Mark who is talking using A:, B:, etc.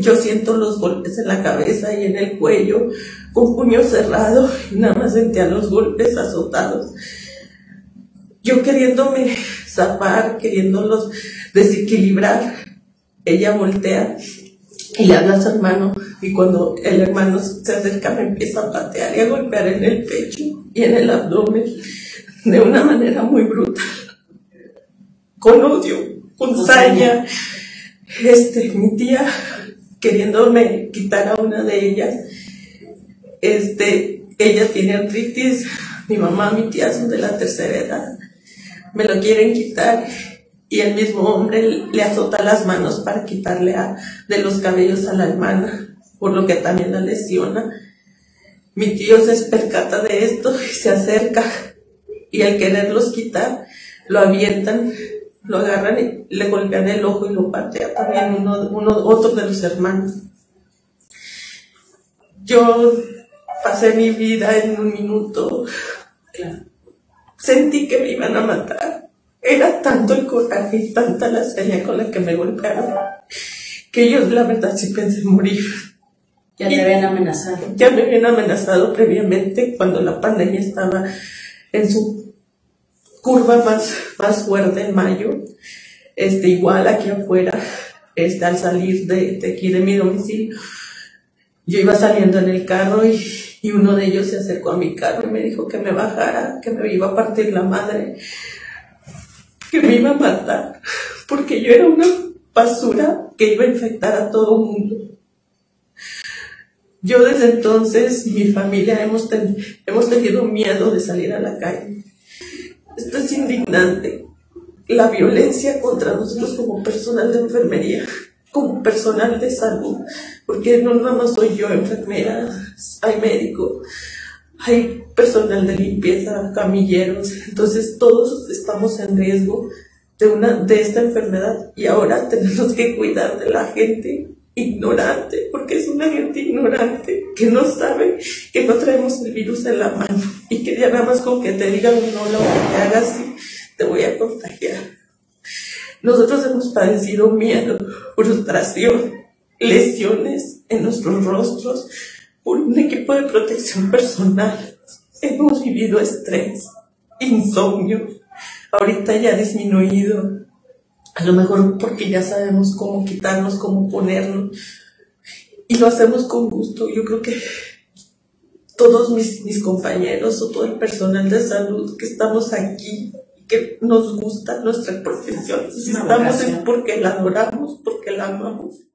A: yo siento los golpes en la cabeza y en el cuello, con puño cerrado, y nada más sentía los golpes azotados. Yo queriéndome zafar, queriéndolos desequilibrar, ella voltea y le habla a su hermano, y cuando el hermano se acerca me empieza a patear y a golpear en el pecho y en el abdomen de una manera muy brutal, con odio, con saña. Este, mi tía queriéndome quitar a una de ellas, este, ella tiene artritis, mi mamá, mi tía son de la tercera edad, me lo quieren quitar y el mismo hombre le azota las manos para quitarle de los cabellos a la hermana, por lo que también la lesiona. Mi tío se percata de esto y se acerca y al quererlos quitar lo avientan, lo agarran y le golpean el ojo y lo patea también uno, uno otro de los hermanos. Yo pasé mi vida en un minuto. Sentí que me iban a matar. Era tanto el coraje y tanta la seña con la que me golpearon que ellos la verdad sí pensé morir.
B: Ya te habían amenazado.
A: Ya me habían amenazado previamente cuando la pandemia estaba en su curva más, más fuerte en mayo. Este, igual aquí afuera, este, al salir de, de aquí de mi domicilio, yo iba saliendo en el carro y, y, uno de ellos se acercó a mi carro y me dijo que me bajara, que me iba a partir la madre que me iba a matar, porque yo era una basura que iba a infectar a todo mundo. Yo desde entonces mi familia hemos, hemos tenido miedo de salir a la calle. Esto es indignante. La violencia contra nosotros como personal de enfermería, como personal de salud, porque no nada más soy yo enfermera, hay médicos, hay personal de limpieza, camilleros, entonces todos estamos en riesgo de, una, de esta enfermedad y ahora tenemos que cuidar de la gente ignorante, porque es una gente ignorante que no sabe que no traemos el virus en la mano y que ya nada más con que te digan no lo que hagas te voy a contagiar. Nosotros hemos padecido miedo, frustración, lesiones en nuestros rostros, por un equipo de protección personal. Hemos vivido estrés, insomnio. Ahorita ya ha disminuido. A lo mejor porque ya sabemos cómo quitarnos, cómo ponernos. Y lo hacemos con gusto. Yo creo que todos mis, mis compañeros o todo el personal de salud que estamos aquí, que nos gusta nuestra profesión, estamos porque la adoramos, porque la amamos.